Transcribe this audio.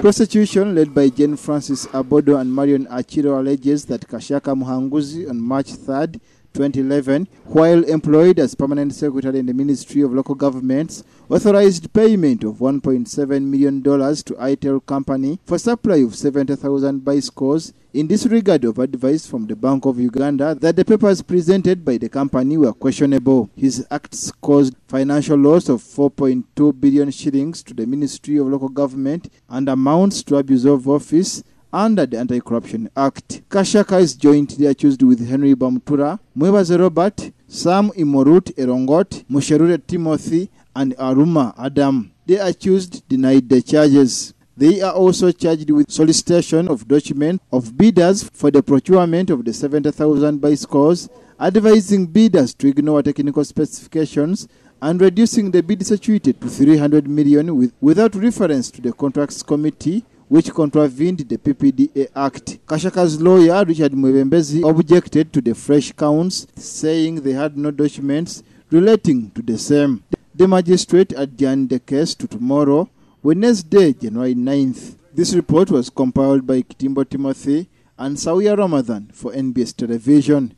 Prosecution led by Jane Frances Abodo and Marion Achiro alleges that Kashaka Muhanguzi on March 3rd 2011, while employed as permanent secretary in the Ministry of Local Governments, authorized payment of $1.7 million to ITEL Company for supply of 70,000 bicycles in disregard of advice from the Bank of Uganda that the papers presented by the company were questionable. His acts caused financial loss of 4.2 billion shillings to the Ministry of Local Government and amounts to abuse of office under the Anti-Corruption Act. Kashaka is jointly accused with Henry Bamtura, Mwebaze Robert, Sam Imorut Erongot, Musherure Timothy, and Aruma Adam. The accused denied the charges. They are also charged with solicitation of documents of bidders for the procurement of the 70,000 bicycles, advising bidders to ignore technical specifications and reducing the bid situated to 300 million with, without reference to the contracts committee which contravened the PPDA Act. Kashaka's lawyer, Richard Mwebembezi, objected to the fresh counts, saying they had no documents relating to the same. The magistrate adjourned the case to tomorrow, Wednesday, January 9th. This report was compiled by Kitimbo Timothy and Sawia Ramadan for NBS Television.